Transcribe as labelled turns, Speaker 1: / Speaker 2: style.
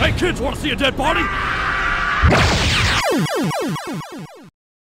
Speaker 1: Hey kids, wanna see a dead body?